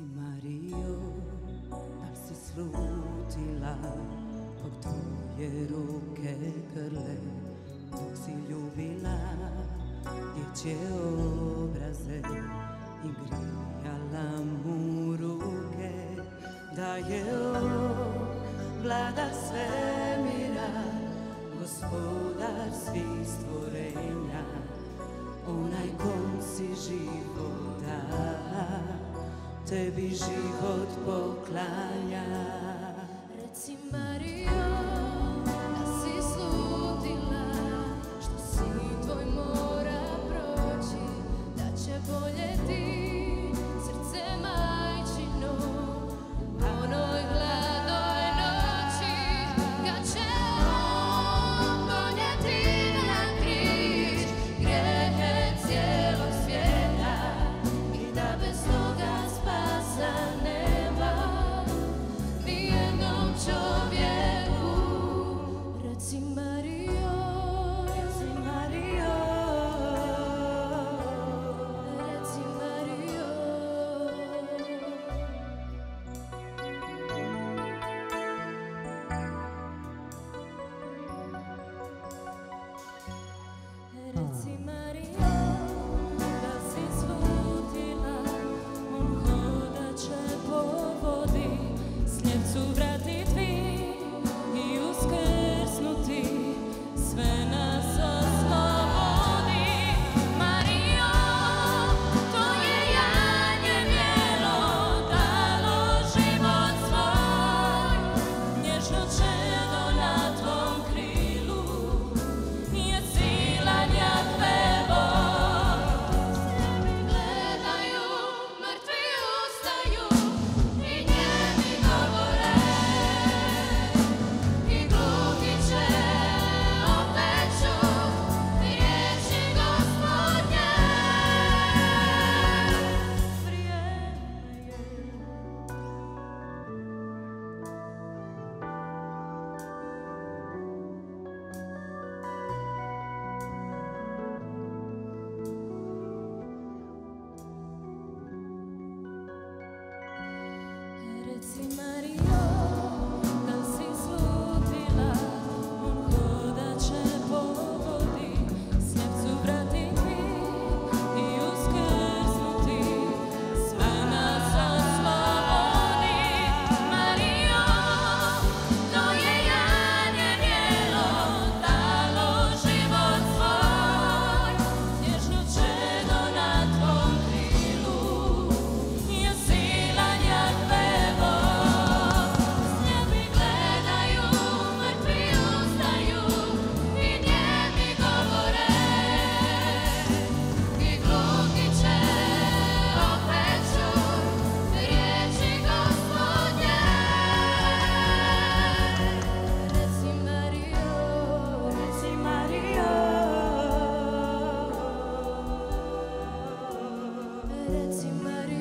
si Mario, dar si slutila, poktu je ruke grle, dok si ljubila dječje obraze. tebi život poklanja. Reci Marija, sobre te maria.